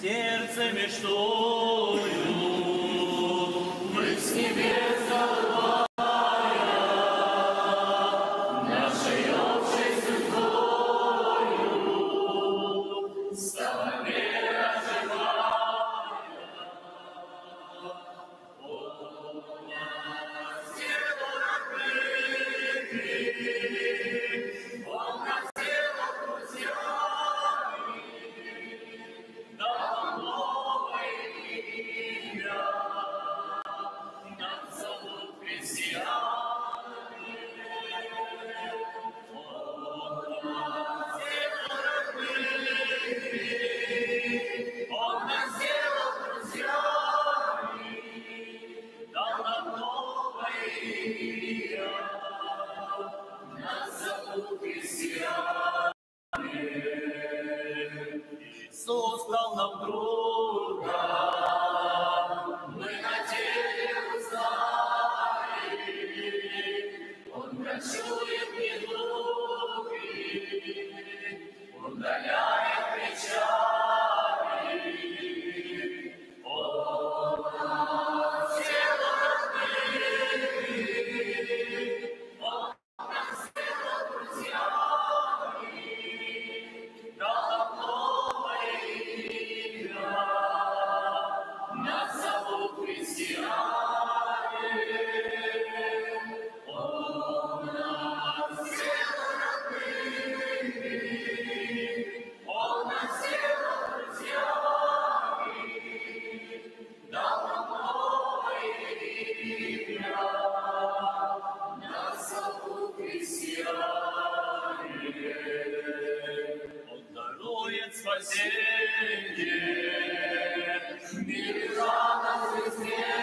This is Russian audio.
сердце мечтою. não. будет спасение. Мир радостный